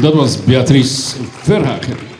Dat was Beatrice Verhagen.